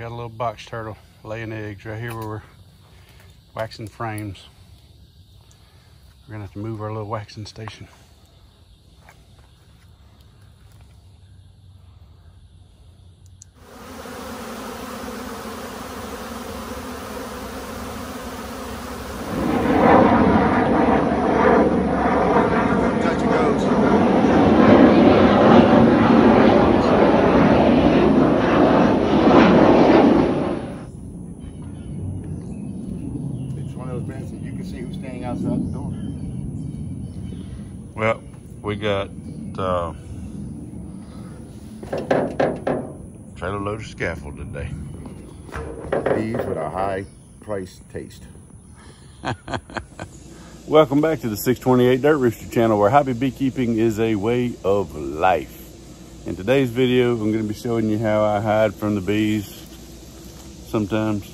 Got a little box turtle laying eggs right here where we're waxing frames. We're gonna have to move our little waxing station. Touch and goes. It's one of those brands that you can see who's standing outside the door. Well, we got uh, trailer loaded scaffold today. These with a high price taste. Welcome back to the 628 Dirt Rooster channel where hobby beekeeping is a way of life. In today's video, I'm going to be showing you how I hide from the bees sometimes.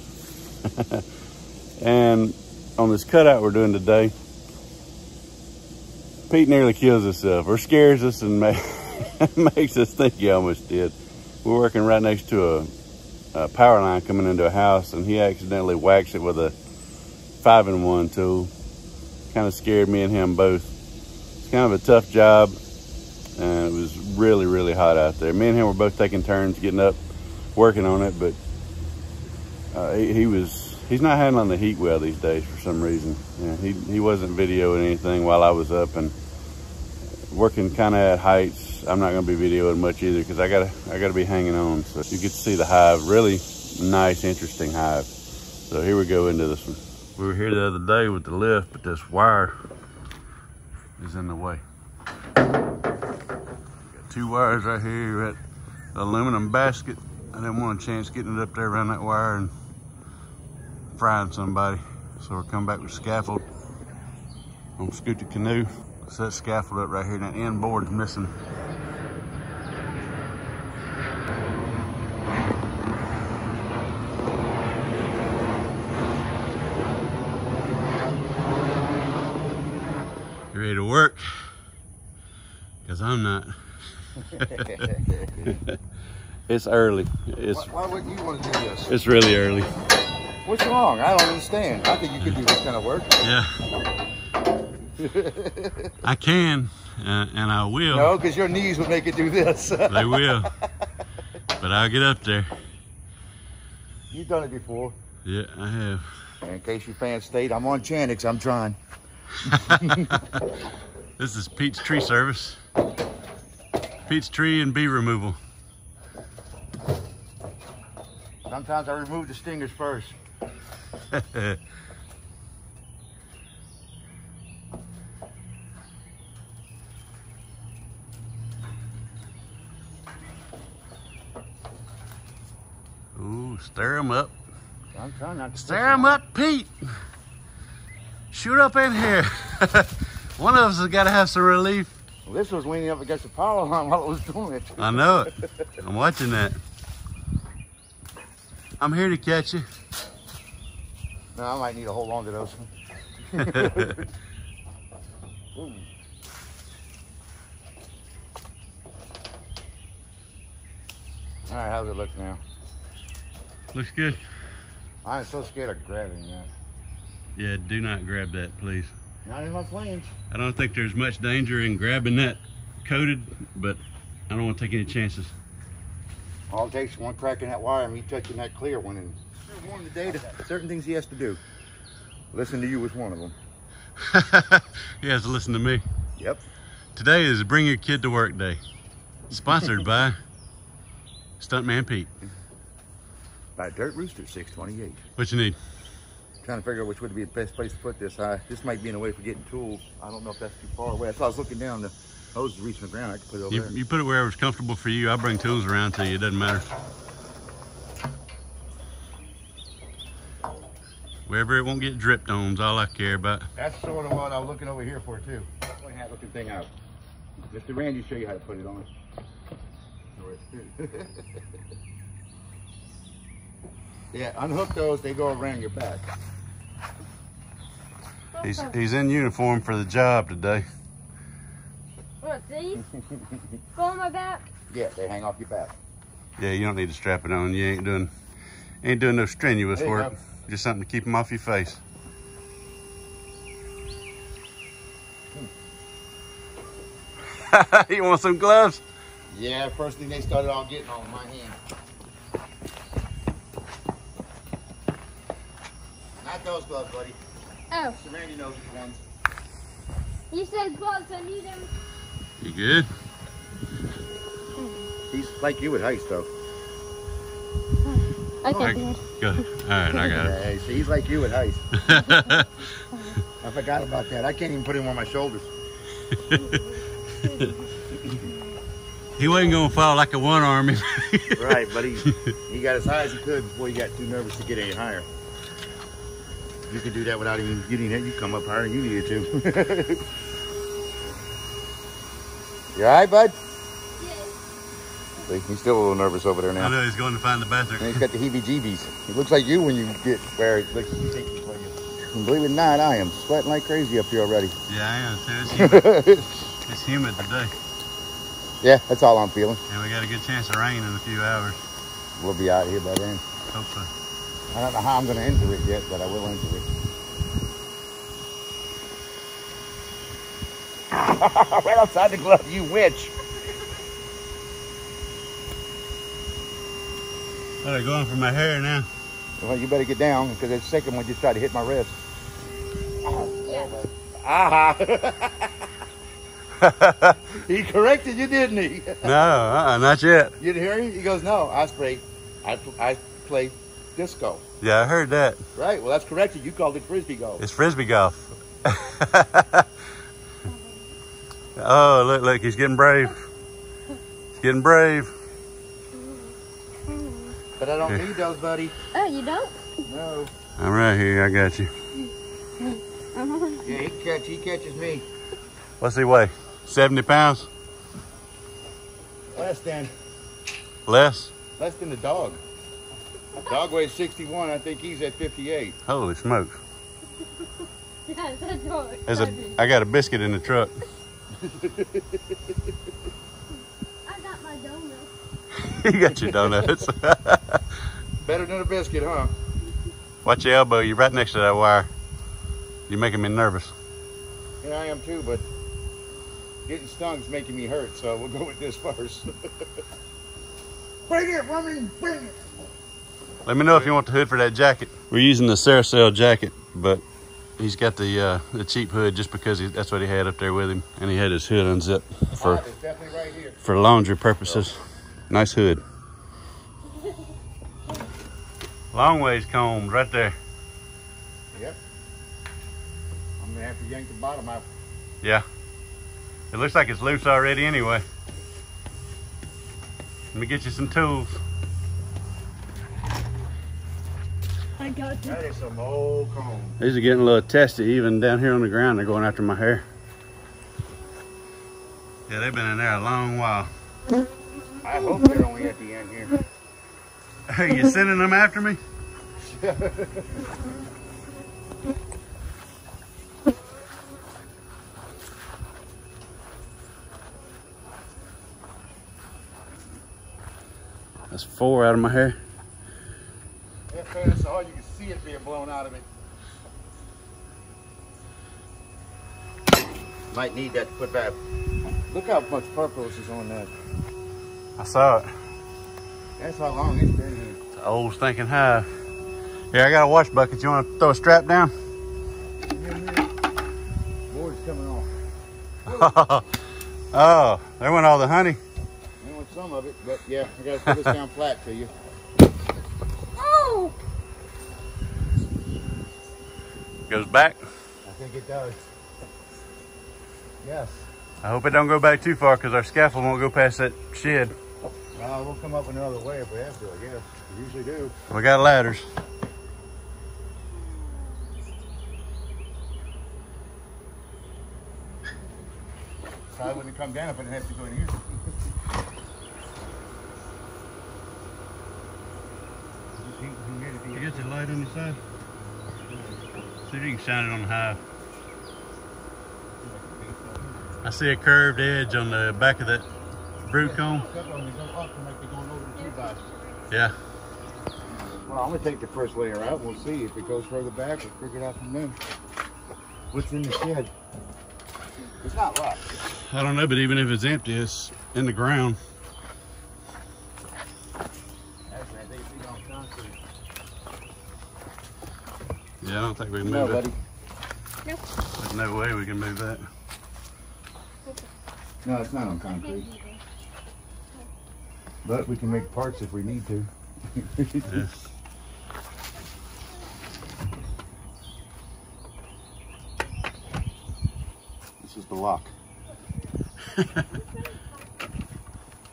and on this cutout we're doing today, Pete nearly kills himself or scares us and ma- makes us think he almost did. We're working right next to a, a power line coming into a house and he accidentally whacks it with a five in one tool kind of scared me and him both. It's kind of a tough job, and it was really, really hot out there. Me and him were both taking turns getting up, working on it, but uh, he, he was he's not handling the heat well these days for some reason. Yeah, he he wasn't videoing anything while I was up and working kind of at heights. I'm not to be videoing much either because I gotta I gotta be hanging on. So you get to see the hive, really nice, interesting hive. So here we go into this one. We were here the other day with the lift, but this wire is in the way. Got two wires right here at the aluminum basket. I didn't want a chance getting it up there around that wire and frying somebody. So we're coming back with scaffold. I'm gonna scoot the canoe, set scaffold up right here, that end board is missing. You ready to work? Because I'm not. it's early. It's Why, why wouldn't you want to do this? it's really early. What's wrong? I don't understand. I think you could do this kind of work. Yeah. I can, uh, and I will. No, because your knees would make you do this. They will. But I'll get up there. You've done it before. Yeah, I have. In case you fans stayed, I'm on Chantix. I'm trying. This is Pete's Tree Service. Pete's Tree and Bee Removal. Sometimes I remove the stingers first. Ooh, stir 'em up. I'm trying not to. Stir 'em up, Pete. Shoot up in here. One of us has got to have some relief. Well, this was leaning up against the power line while I was doing it. I know it. I'm watching that. I'm here to catch you. No, I might need to hold on to those. All right, how's it look now? Looks good. I'm so scared of grabbing that. Yeah, do not grab that, please. Not in my plans. I don't think there's much danger in grabbing that coated, but I don't want to take any chances. All it takes is one crack in that wire and me touching that clear one and I warned today to certain things he has to do. Listen to you was one of them. he has to listen to me. Yep. Today is Bring Your Kid to Work Day. Sponsored by Stuntman Pete. By Dirt Rooster 628. What you need? Trying to figure out which would be the best place to put this. I, this might be in a way for getting tools. I don't know if that's too far away. So I was looking down, the hose is reaching the ground. I could put it over You, there. you put it wherever's comfortable for you. I'll bring tools around to you. It doesn't matter. Wherever it won't get dripped on is all I care about. That's sort of what I was looking over here for too. Point that looking thing out. Mr. Randy show you how to put it on. yeah, unhook those, they go around your back. He's, he's in uniform for the job today. What, these? Go on my back? Yeah, they hang off your back. Yeah, you don't need to strap it on. You ain't doing Ain't doing no strenuous work. go. Just something to keep them off your face. you want some gloves? Yeah, first thing they started all getting on my hand. Those gloves, buddy. Oh, So Randy knows which ones. you said gloves. I need them. You good? He's like you with heist, though. Okay, I- Dad. Good. All right, I got Yeah, see, he's like you with heist. I forgot about that. I can't even put him on my shoulders. he wasn't gonna fall like a one arm. Right, but he, he got as high as he could before he got too nervous to get any higher. You can do that without even getting it. You come up higher than you needed to. you all right, bud? See, he's still a little nervous over there now. I know he's going to find the bathroom. And he's got the heebie-jeebies. He looks like you when you get where it looks you think like you. Believe it or not, I am sweating like crazy up here already. Yeah, I am too. It's humid, it's humid today, yeah, that's all I'm feeling. and we got a good chance of rain in a few hours. We'll be out of here by then. Hope so. I don't know how I'm going to enter it yet, but I will enter it. right outside the glove, you witch. They're going for my hair now. Well, you better get down because that second one just tried to hit my wrist. Yeah. Ah! he corrected you, didn't he? No, uh-uh, not yet. You didn't hear him? He goes, "No, I spray, I I play disco." Yeah, I heard that. Right. Well, that's corrected. You called it frisbee golf. It's frisbee golf. oh, look, look, he's getting brave. He's getting brave. But I don't need those, buddy. Oh, you don't? No. I'm right here. I got you. Yeah, he catch. He catches me. What's he weigh? 70 pounds? Less than Less? less than the dog. Dog weighs 61. I think he's at 58. Holy smokes. Yeah, that's all. There's a, I got a biscuit in the truck. I got my donut. you got your donuts. Better than a biscuit, huh? Watch your elbow. You're right next to that wire. You're making me nervous. Yeah, I am too, but getting stung is making me hurt, so we'll go with this first. bring it, woman, bring it. Let me know if you want the hood for that jacket. We're using the Cerasil jacket, but he's got the uh, the cheap hood just because he, that's what he had up there with him, and he had his hood unzipped for it's definitely right for laundry purposes. Nice hood. Long ways combed right there. Yep. I'm gonna have to yank the bottom out. Yeah. It looks like it's loose already anyway. Let me get you some tools. I got you. That is some old comb. These are getting a little testy even down here on the ground. They're going after my hair. Yeah, they've been in there a long while. I hope they're only at the end here. Are you sending them after me? That's four out of my hair. In fairness, all you can see it being blown out of it. Might need that to put back. Look how much purple is on that. I saw it. That's how long it's been here. It's an old stinking hive. Here, I got a wash bucket. You want to throw a strap down? Board's coming off. oh, there went all the honey. I want some of it, but yeah, I gotta put this down flat for you. Oh! Goes back. I think it does. Yes. I hope it don't go back too far because our scaffold won't go past that shed. Uh, we'll come up another way if we have to, I guess. We usually do. We got ladders. Probably wouldn't come down if I didn't have to go in here. Just heat and humidity. You got your light on the side? See if you can shine it on the hive. I see a curved edge on the back of that brood comb. Couple of them, they go up and like they're going over the two box. Yeah. Well, I'm gonna take the first layer out. We'll see if it goes further back. We'll figure it out from then. What's in the shed? It's not locked. I don't know, but even if it's empty, it's in the ground. Actually, I think it's on concrete. Yeah, I don't think we can No, move it. buddy. There's no way we can move that. No, it's not on concrete. But we can make parts if we need to. Yeah. This is the lock.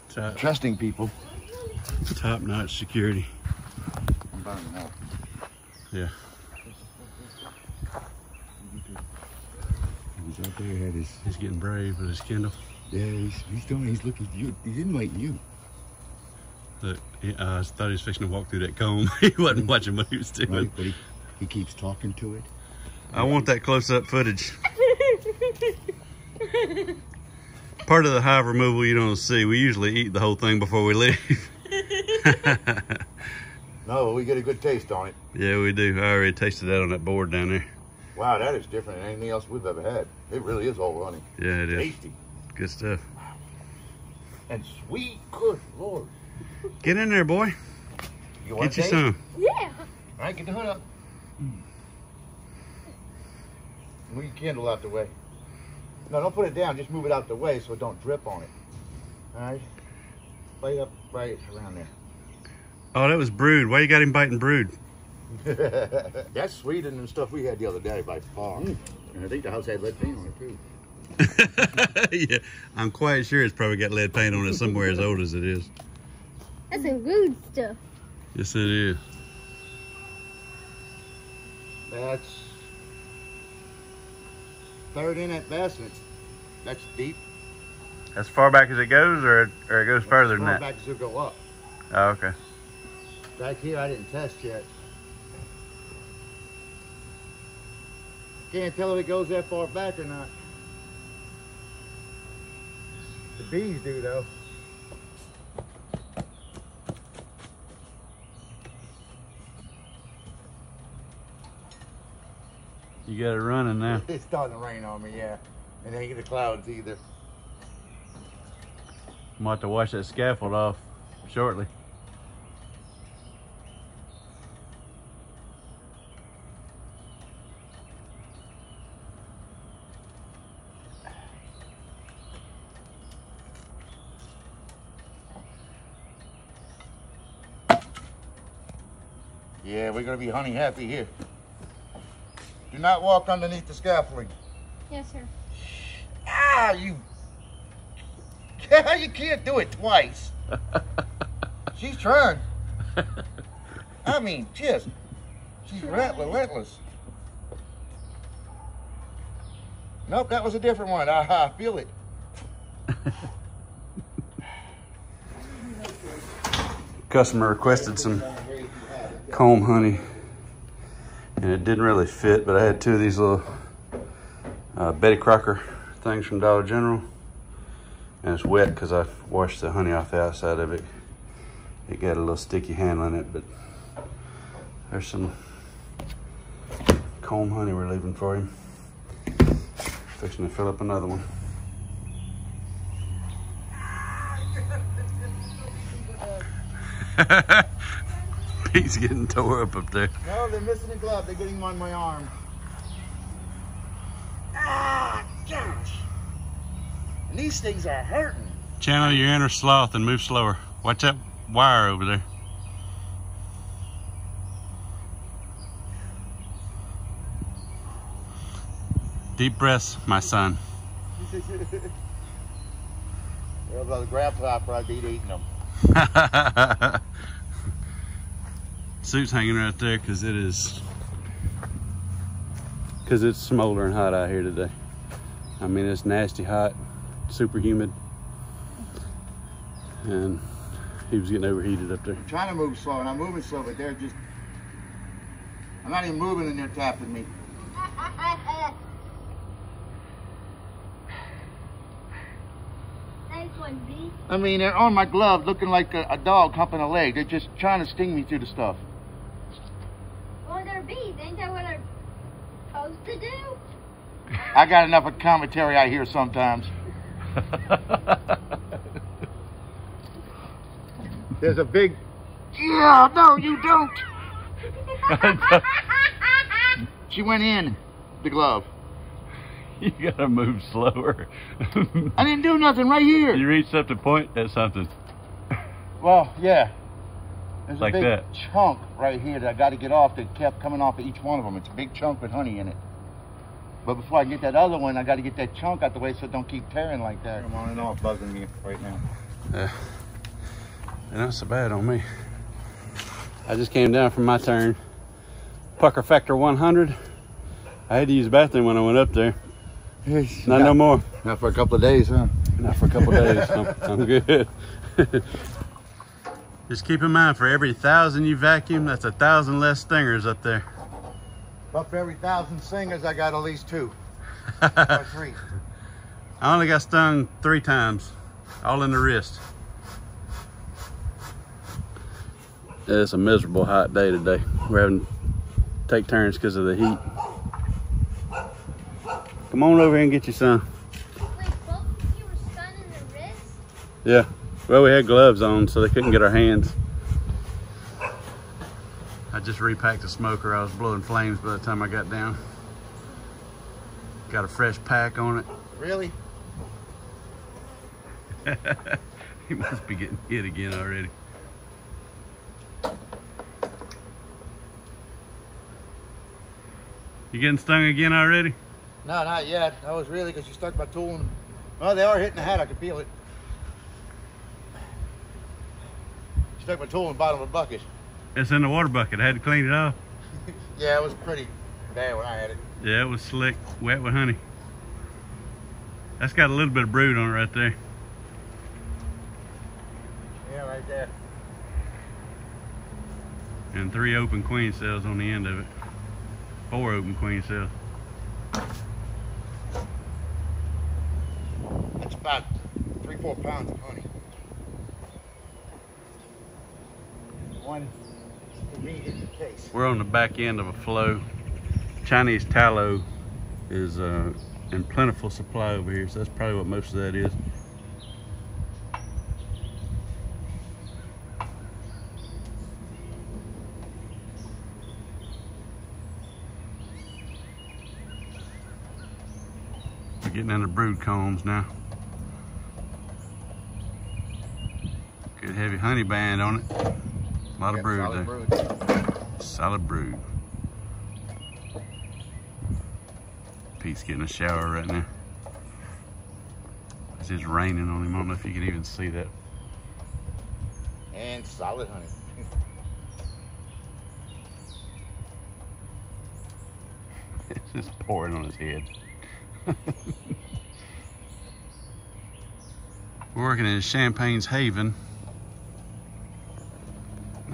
Top, Trusting people. top notch security. I'm burning out. Yeah. He's out there, had his. He's getting brave with his Kindle. Yeah, he's, he's doing. He's looking. You, he's inviting you. Look, he, uh, I thought he was fixing to walk through that comb. he wasn't watching what he was doing. Right, but he, he keeps talking to it. I want that close up footage. Part of the hive removal you don't see. We usually eat the whole thing before we leave. No, we get a good taste on it. yeah, we do. I already tasted that on that board down there. Wow, that is different than anything else we've ever had. It really is all running. Yeah, it is. Tasty Good stuff. and sweet. Good lord. Get in there, boy. You want Get you some. Yeah. All right, get the hood up. Move your candle out the way. No, don't put it down. Just move it out the way so it don't drip on it. All right. Right up, right around there. Oh, that was brood. Why you got him biting brood? There. That's sweeter than the stuff we had the other day by far. Mm. And I think the house had lead paint on it too. yeah, I'm quite sure it's probably got lead paint on it somewhere as old as it is. That's some good stuff. Yes, it is. That's third in at best. That's deep. As far back as it goes, or or it goes further As than far that? back as it'll go up. Oh, okay. Back here, I didn't test yet. Can't tell if it goes that far back or not. The bees do though. You got it running now. It's starting to rain on me, yeah. And ain't the clouds either. I'm about to wash that scaffold off shortly. Yeah, we're gonna be honey happy here. Do not walk underneath the scaffolding. Yes, sir. Ah, you. Yeah, you can't do it twice. She's trying. I mean, just. She's rel- relentless. Nope, that was a different one. I, I feel it. Customer requested some comb honey, and it didn't really fit, but I had two of these little uh, Betty Crocker things from Dollar General, and it's wet because I washed the honey off the outside of it. It got a little sticky handle in it, but there's some comb honey we're leaving for him. Fixing to fill up another one. He's getting tore up up there. No, they're missing a glove. They're getting him on my arm. Ah, gosh. And these things are hurting. Channel your inner sloth and move slower. Watch that wire over there. Deep breaths, my son. well, the grasshopper, I'd be eating them. Suit's hanging right there because it is because it's smoldering hot out here today. I mean, it's nasty hot, super humid, and he was getting overheated up there. I'm trying to move slow, and I'm moving slow, but they're just. I'm not even moving, and they're tapping me. Nice one, B. I mean, they're on my glove looking like a, a dog humping a leg. They're just trying to sting me through the stuff. With our. Ain't that what they're supposed to do? I got enough of commentary I hear sometimes. There's a big. Yeah, no, you don't. She went in the glove. you gotta move slower. I didn't do nothing right here. you reached up to point at something. Well, yeah. There's Like a big that. chunk right here that I got to get off that kept coming off of each one of them. It's a big chunk with honey in it. But before I get that other one, I got to get that chunk out the way so it don't keep tearing like that. I'm on and off buzzing me right now. Yeah. And not so bad on me. I just came down from my turn. Pucker factor 100. I had to use the bathroom when I went up there. Not no more. Not for a couple of days, huh? Not for a couple of days. I'm, I'm good. Just keep in mind, for every thousand you vacuum, that's a thousand less stingers up there. But for every thousand singers, I got at least two or three. I only got stung three times, all in the wrist. It's a miserable hot day today. We're having to take turns because of the heat. Come on over here and get your son. Wait, both of you were stunned in the wrist? Yeah. Well, we had gloves on, so they couldn't get our hands. I just repacked the smoker. I was blowing flames by the time I got down. Got a fresh pack on it. Really? he must be getting hit again already. You getting stung again already? No, not yet. I was really because you stuck my tool in. Well, they are hitting the hat. I can feel it. Stuck my tool in the bottom of the bucket. It's in the water bucket. I had to clean it off. Yeah, it was pretty bad when I had it. Yeah, it was slick, wet with honey. That's got a little bit of brood on it right there. Yeah, right there. And three open queen cells on the end of it. Four open queen cells. That's about three, four pounds of honey. One case. We're on the back end of a flow. Chinese tallow is uh, in plentiful supply over here, so that's probably what most of that is. We're getting into brood combs now. Good heavy honey band on it. A lot of Got brood solid there. brood. Solid brood. Pete's getting a shower right now. It's just raining on him. I don't know if you can even see that. And solid honey. It's just pouring on his head. We're working in Champagne's Haven.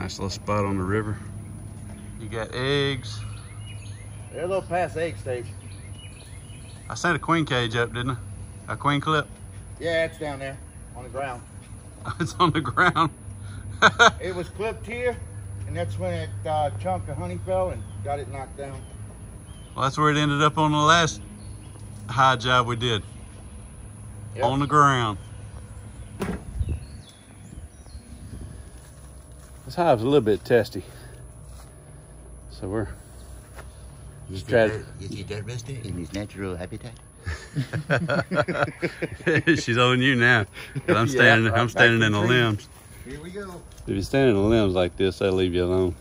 Nice little spot on the river. You got eggs. They're a little past egg stage. I sent a queen cage up, didn't I? A queen clip. Yeah, it's down there on the ground. it's on the ground. It was clipped here, and that's when it uh, chunk of honey fell and got it knocked down. Well, that's where it ended up on the last high job we did. Yep. On the ground. This hive's a little bit testy. So we're just trying Is he dead rested in his natural habitat? She's on you now. 'cause I'm Yeah, standing right I'm standing in the the tree. limbs. Here we go. If you stand in the limbs like this, they'll leave you alone.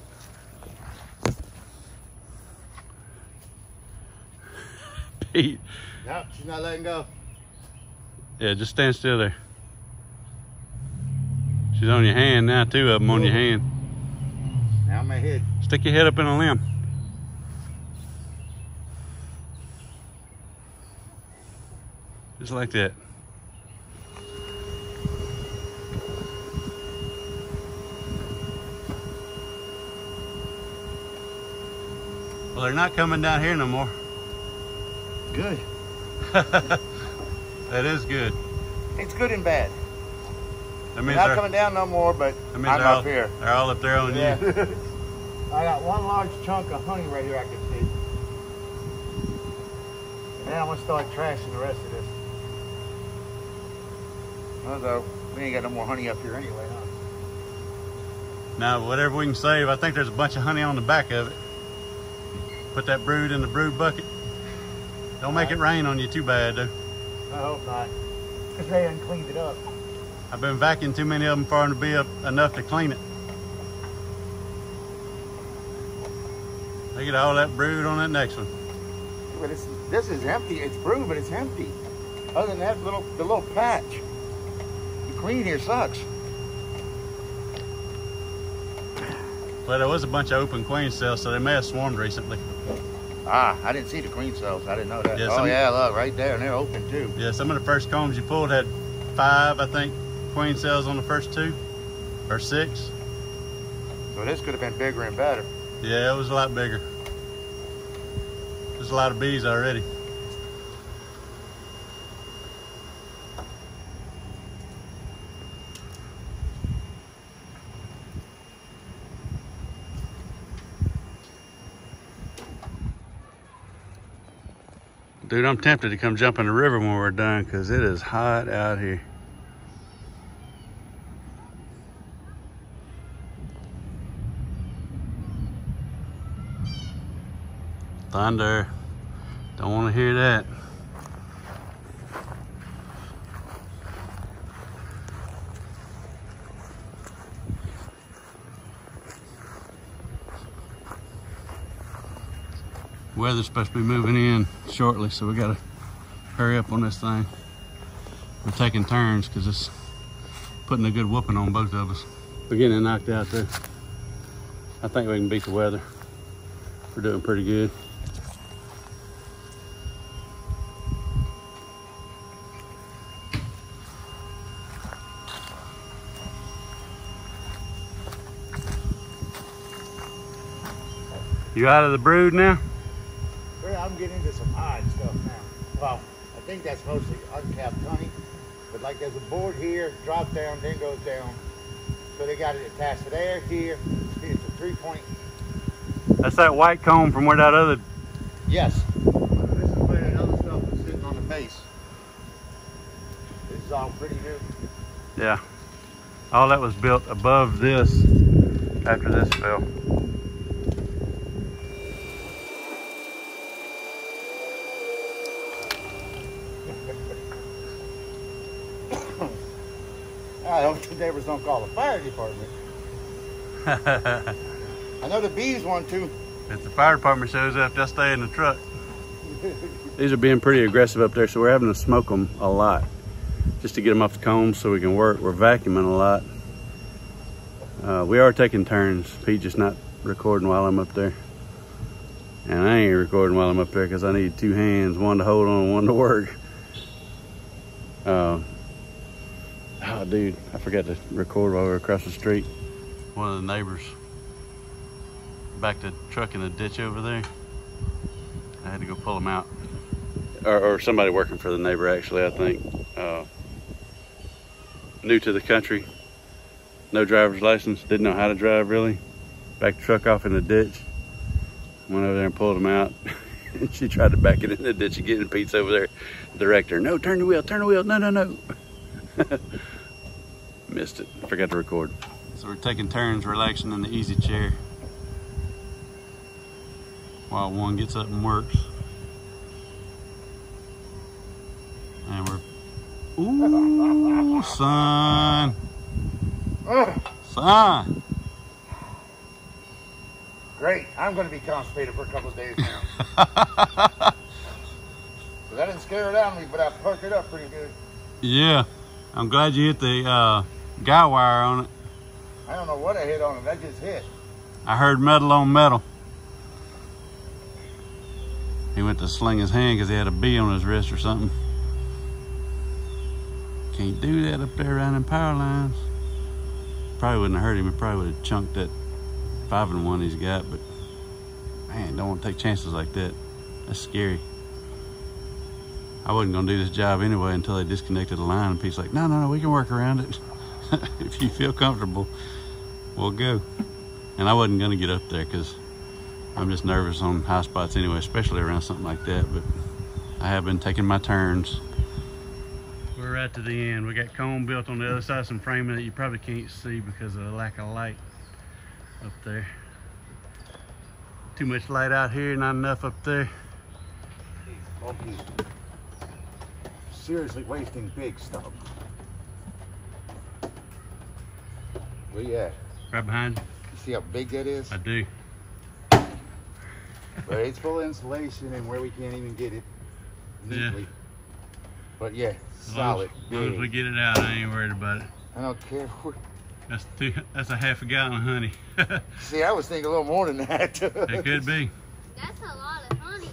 Pete. No, she's not letting go. Yeah, just stand still there. She's on your hand now, two of them on your hand. Now my head. Stick your head up in a limb. Just like that. Well, they're not coming down here no more. Good. That is good. It's good and bad. That They're not coming down no more, but that means I'm they're all, up here. they're all up there on Yeah. you. I got one large chunk of honey right here I can see. And then I'm gonna start trashing the rest of this. Although, we ain't got no more honey up here anyway, huh? Now, whatever we can save, I think there's a bunch of honey on the back of it. Put that brood in the brood bucket. Don't make it rain on you too bad, though. I hope not. Because they hadn't it up. I've been vacuuming too many of them for them to be up enough to clean it. Look at all that brood on that next one. But it's, this is empty. It's brood, but it's empty. Other than that little, the little patch. The queen here sucks. Well, there was a bunch of open queen cells, so they may have swarmed recently. Ah, I didn't see the queen cells. I didn't know that. Yeah, oh yeah, look right there, and they're open too. Yeah, some of the first combs you pulled had five, I think, queen cells on the first two, or six. So this could have been bigger and better. Yeah, it was a lot bigger. There's a lot of bees already. Dude, I'm tempted to come jump in the river when we're done because it is hot out here. Thunder. Don't want to hear that. Weather's supposed to be moving in shortly, so we gotta hurry up on this thing. We're taking turns because it's putting a good whooping on both of us. We're getting knocked out there. I think we can beat the weather. We're doing pretty good. You out of the brood now? I'm getting into some odd stuff now. Well, I think that's mostly uncapped honey. But like there's a board here, drop down, then goes down. So they got it attached to there, here. It's a three point. That's that white comb from where that other. Yes. This is where that other stuff was sitting on the base. This is all pretty new. Yeah. All that was built above this after this fell. Neighbors don't call the fire department. I know the bees want to. If the fire department shows up, they'll stay in the truck. These are being pretty aggressive up there, so we're having to smoke them a lot just to get them off the combs so we can work. We're vacuuming a lot. Uh, we are taking turns. Pete just not recording while I'm up there. And I ain't recording while I'm up there because I need two hands, one to hold on, one to work. Uh, oh, dude, I forgot to record while we were across the street. One of the neighbors backed a truck in the ditch over there. I had to go pull him out. Or, or somebody working for the neighbor, actually, I think. Uh, new to the country, no driver's license, didn't know how to drive really. Backed the truck off in the ditch. Went over there and pulled him out. she tried to back it in the ditch again, Pete's over there, director. No, turn the wheel, turn the wheel. No, no, no. Missed it. Forgot to record. So we're taking turns relaxing in the easy chair while one gets up and works. And we're, ooh, son, son. great. I'm going to be constipated for a couple of days now. 'Cause that didn't scare it out of me, but I perked it up pretty good. yeah, I'm glad you hit the uh, guy wire on it. I don't know what I hit on it. That just hit. I heard metal on metal. He went to sling his hand because he had a bee on his wrist or something. Can't do that up there around them power lines. Probably wouldn't have hurt him. It probably would have chunked that five and one he's got. But man, don't want to take chances like that. That's scary. I wasn't gonna do this job anyway until they disconnected the line. And Pete's like, no, no, no, we can work around it. if you feel comfortable, we'll go. And I wasn't gonna get up there because I'm just nervous on high spots anyway, especially around something like that. But I have been taking my turns. We're right to the end. We got cone built on the other side, some framing that you probably can't see because of the lack of light up there. Too much light out here, not enough up there. Seriously wasting big stuff. Where you at? Right behind you. You see how big that is? I do. But it's full of insulation and where we can't even get it Yeah. But yeah, As long solid. as, as long as we get it out, I ain't worried about it. I don't care. That's two. That's a half a gallon of honey. See, I was thinking a little more than that. It could be. That's a lot of honey.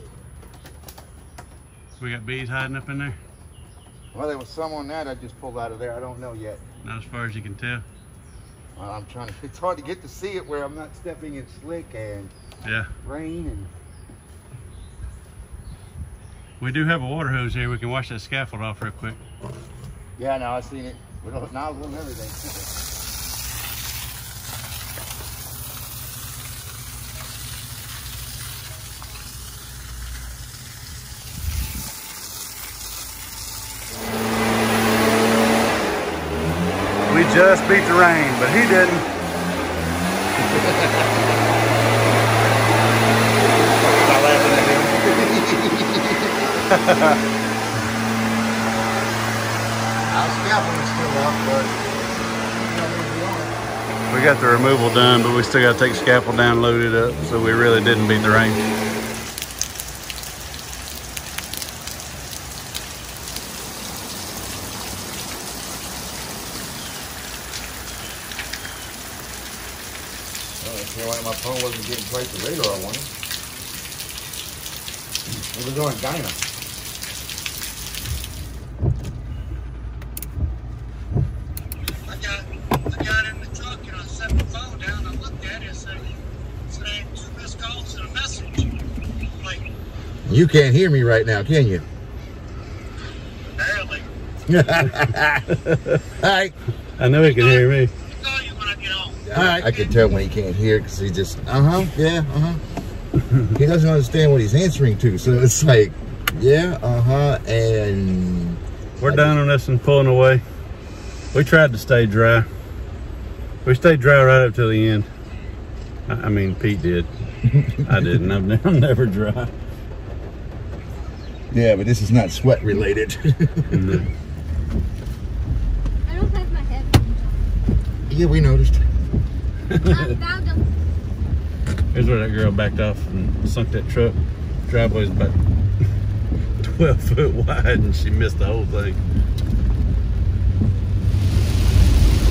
We got bees hiding up in there. Well, there was some on that I just pulled out of there. I don't know yet. Not as far as you can tell. Well, I'm trying to. It's hard to get to see it where I'm not stepping in slick and Yeah. rain and. We do have a water hose here. We can wash that scaffold off real quick. Yeah, no, I've seen it. With nozzle and everything. We beat the rain, but he didn't. Laughing at him. We got the removal done, but we still got to take scaffold down, load it up. So we really didn't beat the rain. Oh, it seemed like my phone wasn't getting the radar I wanted. It was on Dyna. I got, I got in the truck and I set the phone down. I looked at it and said, saying two missed calls and a message. Like, You can't hear me right now, can you? barely. All right. I know he can hear me. I'll call you when I get home. All right. I can tell when he can't hear because he just, uh huh, yeah, uh huh. he doesn't understand what he's answering to. So it's like, yeah, uh huh, and We're done on this and pulling away. We tried to stay dry. We stayed dry right up till the end. I I mean, Pete did. I didn't. I'm, ne- I'm never dry. yeah, but this is not sweat related. No. I don't have my headphones yeah, we noticed. on. I found them. Here's where that girl backed off and sunk that truck. Driveway's about 12 foot wide and she missed the whole thing.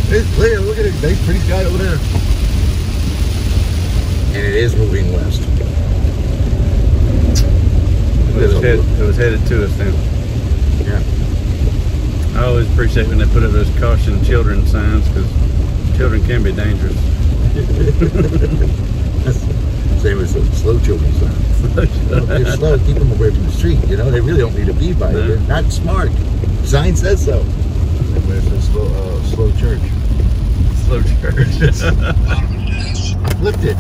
It's clear. Look at it. Big, pretty sky over there. And it is moving west. It was, head, it was headed to us then. Yeah. I always appreciate when they put up those caution children signs because children can be dangerous. Same as the slow children sign. if they're slow, keep them away from the street. You know, they really don't need to be by No. They're not smart. Sign says so. It's a slow, uh, slow church. Slow church. I flipped it.